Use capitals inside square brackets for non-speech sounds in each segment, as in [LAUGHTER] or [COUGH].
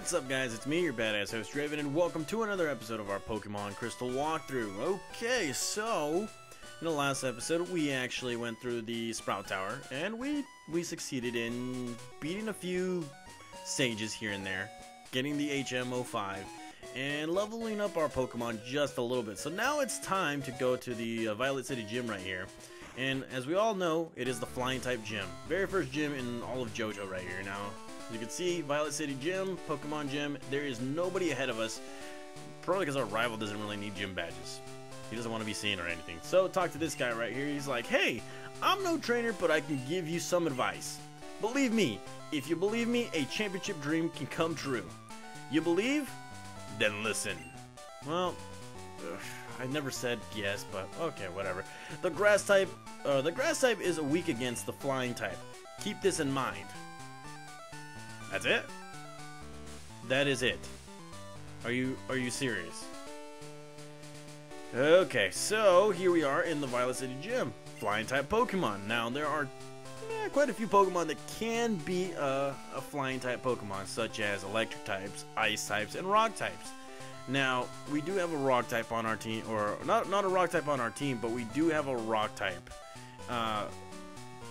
What's up guys, it's me, your badass host Draven, and welcome to another episode of our Pokemon Crystal walkthrough. Okay, so, in the last episode, we actually went through the Sprout Tower, and we, we succeeded in beating a few stages here and there, getting the HM05, and leveling up our Pokemon just a little bit. So now it's time to go to the uh, Violet City Gym right here. And as we all know, it is the flying type gym. Very first gym in all of Johto right here. Now, as you can see, Violet City Gym, Pokemon Gym, there is nobody ahead of us. Probably because our rival doesn't really need gym badges. He doesn't want to be seen or anything. So talk to this guy right here. He's like, hey, I'm no trainer, but I can give you some advice. Believe me, if you believe me, a championship dream can come true. You believe? Then listen. Well, ugh, I never said yes, but okay, whatever. The grass type, uh, the grass type is a weak against the flying type. Keep this in mind. That's it? That is it. Are you are you serious? Okay, so here we are in the Violet City Gym. Flying type Pokemon. Now there are eh, quite a few Pokemon that can be uh, a flying type Pokemon, such as electric types, ice types, and rock types. Now, we do have a rock type on our team, or not, not a rock type on our team, but we do have a rock type uh,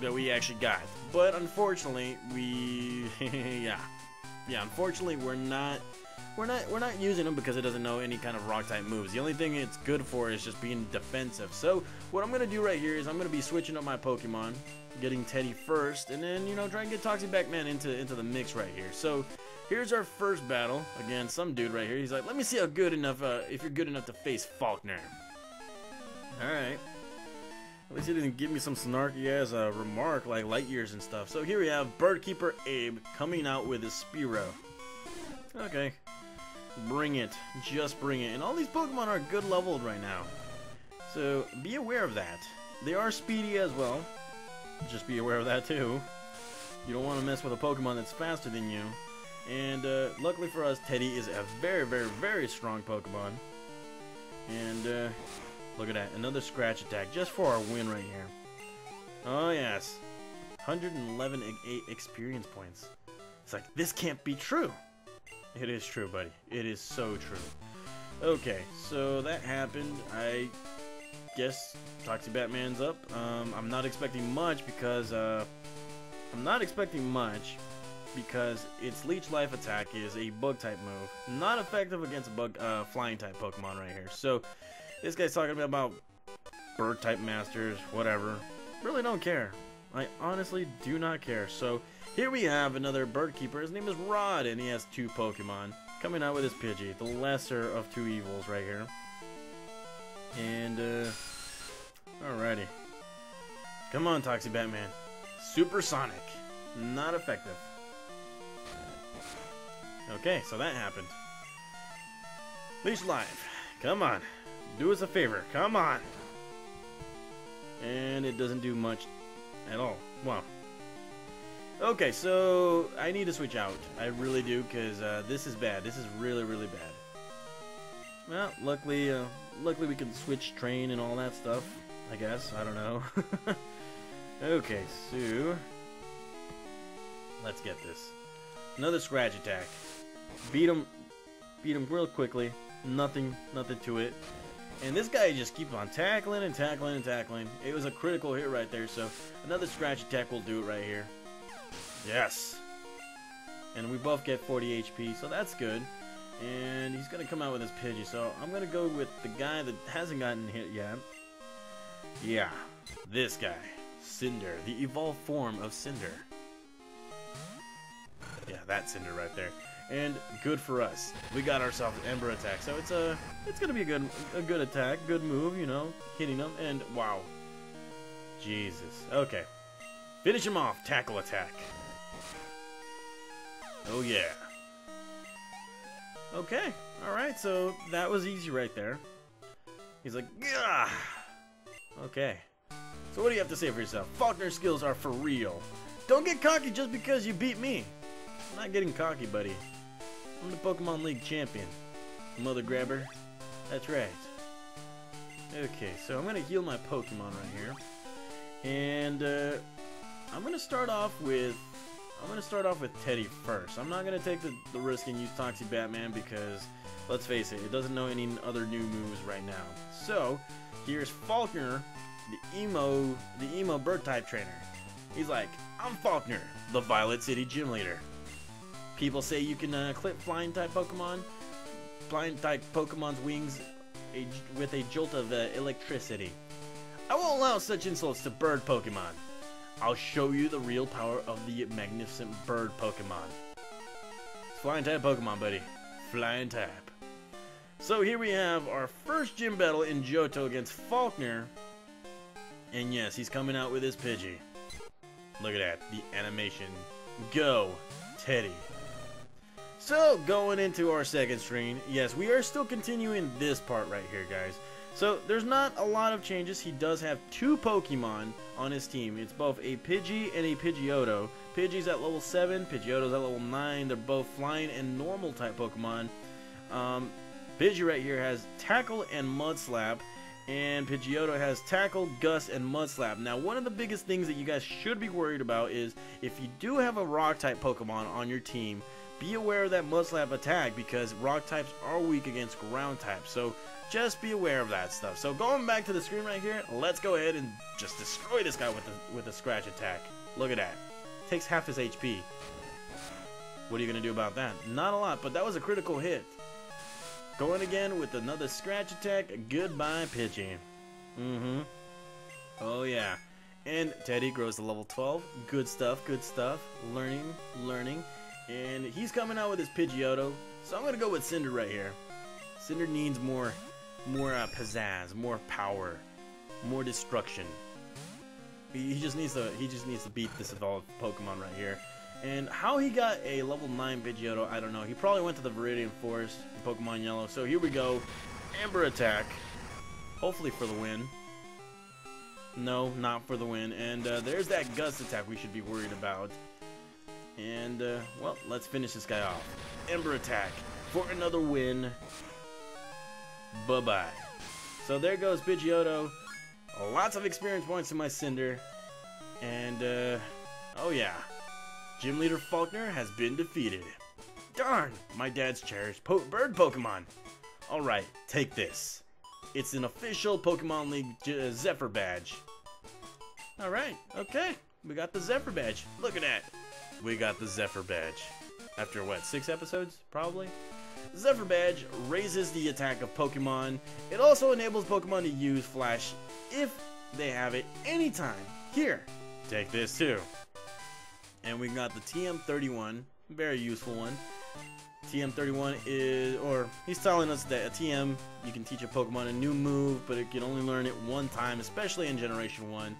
that we actually got. But unfortunately, we, [LAUGHS] yeah, yeah, unfortunately, we're not, we're not, we're not using him because it doesn't know any kind of rock type moves. The only thing it's good for is just being defensive. So what I'm gonna do right here is I'm gonna be switching up my Pokemon, getting Teddy first, and then you know try and get Toxic Batman into into the mix right here. So here's our first battle again. Some dude right here. He's like, let me see how good enough, uh, if you're good enough to face Faulkner. All right. At least he didn't give me some snarky ass uh, remark like light years and stuff. So here we have Birdkeeper Abe coming out with his Spearow. Okay. Bring it. Just bring it. And all these Pokemon are good leveled right now. So be aware of that. They are speedy as well. Just be aware of that too. You don't want to mess with a Pokemon that's faster than you. And uh, luckily for us, Teddy is a very, very, very strong Pokemon. And uh, look at that. Another scratch attack just for our win right here. Oh, yes. 111 e- experience points. It's like, this can't be true. It is true, buddy. It is so true. Okay, so that happened. I guess Toxic Batman's up. Um, I'm not expecting much because uh, I'm not expecting much because its Leech Life attack is a Bug type move, not effective against a Bug uh, Flying type Pokemon right here. So this guy's talking to me about Bird type Masters, whatever. Really don't care. I honestly do not care. So here we have another bird keeper. His name is Rod, and he has two Pokemon coming out with his Pidgey, the lesser of two evils right here. And uh, alrighty, come on, Toxic Batman. Supersonic, not effective. Okay, so that happened. Leech Life, come on, do us a favor, come on. And it doesn't do much at all. Wow. Okay, so I need to switch out. I really do, because uh, this is bad. This is really, really bad. Well, luckily, uh, luckily we can switch train and all that stuff. I guess. I don't know. [LAUGHS] okay, so let's get this. Another scratch attack. Beat him, beat him real quickly. Nothing, nothing to it. And this guy just keeps on tackling and tackling and tackling. It was a critical hit right there, so another scratch attack will do it right here. Yes. And we both get 40 HP, so that's good. And he's going to come out with his Pidgey, so I'm going to go with the guy that hasn't gotten hit yet. Yeah, this guy. Cinder, the evolved form of Cinder. Yeah, that Cinder right there. And good for us. We got ourselves an Ember attack, so it's a it's gonna be a good a good attack, good move, you know, hitting them. And wow, Jesus. Okay, finish him off. Tackle attack. Oh yeah. Okay, all right. So that was easy right there. He's like, Gah! Okay. So what do you have to say for yourself? Faulkner's skills are for real. Don't get cocky just because you beat me. I'm not getting cocky, buddy. I'm the Pokemon League champion. Mother grabber. That's right. Okay, so I'm going to heal my Pokemon right here. And uh, I'm going to start off with I'm gonna start off with Teddy first. I'm not gonna take the, the risk and use Toxic Batman because, let's face it, it doesn't know any other new moves right now. So, here's Falkner, the emo, the emo bird type trainer. He's like, I'm Falkner, the Violet City gym leader. People say you can uh, clip flying type Pokemon, flying type Pokemon's wings a, with a jolt of uh, electricity. I won't allow such insults to bird Pokemon. I'll show you the real power of the magnificent bird Pokemon. Flying type Pokemon, buddy. Flying type. So here we have our first gym battle in Johto against Falkner. And yes, he's coming out with his Pidgey. Look at that, the animation. Go, Teddy. So, going into our second screen, yes, we are still continuing this part right here, guys. So, there's not a lot of changes. He does have two Pokemon on his team. It's both a Pidgey and a Pidgeotto. Pidgey's at level 7, Pidgeotto's at level 9. They're both flying and normal type Pokemon. Um, Pidgey right here has Tackle and Mud Slap, and Pidgeotto has Tackle, Gust, and Mud Slap. Now, one of the biggest things that you guys should be worried about is if you do have a Rock type Pokemon on your team, be aware of that Mudslap attack because rock types are weak against ground types. So just be aware of that stuff. So going back to the screen right here, let's go ahead and just destroy this guy with a, with a scratch attack. Look at that. Takes half his HP. What are you going to do about that? Not a lot, but that was a critical hit. Going again with another scratch attack. Goodbye, Pidgey. Mm-hmm. Oh, yeah. And Teddy grows to level 12. Good stuff, good stuff. Learning, learning. And he's coming out with his Pidgeotto. So I'm going to go with Cinder right here. Cinder needs more more uh, pizzazz, more power, more destruction. He, just needs to he just needs to beat this evolved Pokemon right here. And how he got a level 9 Pidgeotto, I don't know. He probably went to the Viridian Forest in Pokemon Yellow. So here we go. Ember Attack. Hopefully for the win. No, not for the win. And uh, there's that Gust attack we should be worried about. And, uh, well, let's finish this guy off. Ember Attack for another win. Bye-bye. So there goes Pidgeotto. Lots of experience points in my Cinder. And, uh, oh yeah. Gym Leader Faulkner has been defeated. Darn, my dad's cherished po bird Pokemon. Alright, take this. It's an official Pokemon League uh, Zephyr badge. Alright, okay. We got the Zephyr badge. Look at that we got the Zephyr Badge. After what, six episodes? Probably? Zephyr Badge raises the attack of Pokemon. It also enables Pokemon to use Flash if they have it anytime. Here, take this too. And we got the TM31, very useful one. TM31 is, or he's telling us that a TM, you can teach a Pokemon a new move, but it can only learn it one time, especially in Generation 1.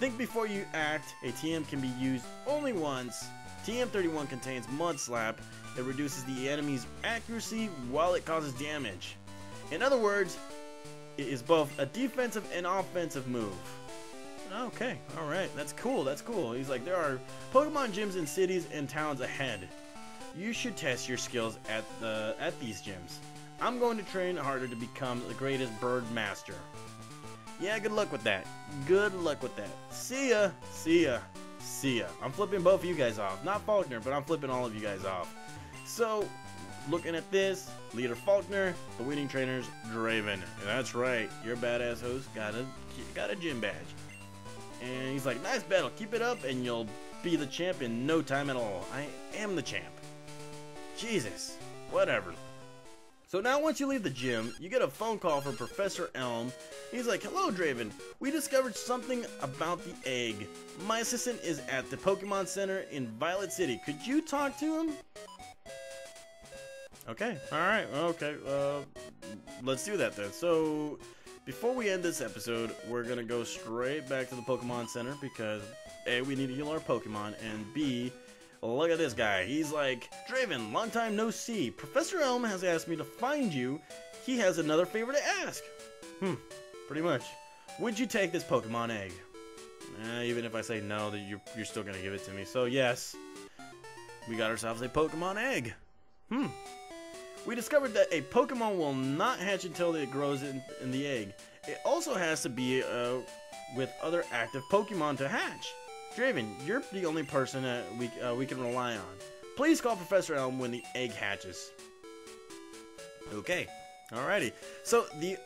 Think before you act, a TM can be used only once, TM31 contains Mud Slap. It reduces the enemy's accuracy while it causes damage. In other words, it is both a defensive and offensive move. Okay, alright, that's cool, that's cool. He's like, there are Pokemon gyms in cities and towns ahead. You should test your skills at the at these gyms. I'm going to train harder to become the greatest bird master. Yeah, good luck with that. Good luck with that. See ya. See ya. See ya. I'm flipping both of you guys off. Not Falkner, but I'm flipping all of you guys off. So, looking at this, leader Falkner, the winning trainers Draven. And that's right, your badass host got a got a gym badge. And he's like, nice battle, keep it up, and you'll be the champ in no time at all. I am the champ. Jesus, whatever. So now once you leave the gym, you get a phone call from Professor Elm. He's like, hello Draven, we discovered something about the egg. My assistant is at the Pokemon Center in Violet City. Could you talk to him? Okay, alright, okay, uh, let's do that then. So, before we end this episode, we're gonna go straight back to the Pokemon Center because A, we need to heal our Pokemon, and B, Look at this guy. He's like, Draven, long time no see. Professor Elm has asked me to find you. He has another favor to ask. Hmm, pretty much. Would you take this Pokemon egg? Eh, even if I say no, that you're, you're still going to give it to me. So yes, we got ourselves a Pokemon egg. Hmm. We discovered that a Pokemon will not hatch until it grows in, in the egg. It also has to be uh, with other active Pokemon to hatch. Draven, you're the only person that we, uh, we can rely on. Please call Professor Elm when the egg hatches. Okay, alrighty. So the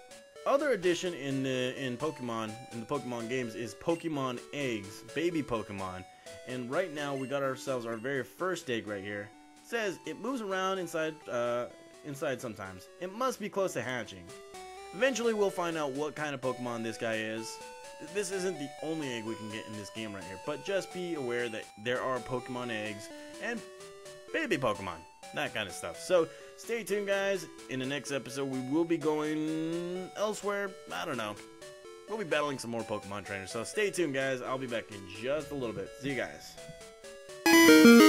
other addition in the in Pokemon in the Pokemon games is Pokemon eggs, baby Pokemon. And right now we got ourselves our very first egg right here. It says it moves around inside uh, inside sometimes. It must be close to hatching. Eventually we'll find out what kind of Pokemon this guy is. This isn't the only egg we can get in this game right here, but just be aware that there are Pokemon eggs and baby Pokemon, that kind of stuff. So stay tuned, guys. In the next episode, we will be going elsewhere. I don't know. We'll be battling some more Pokemon trainers. So stay tuned, guys. I'll be back in just a little bit. See you guys.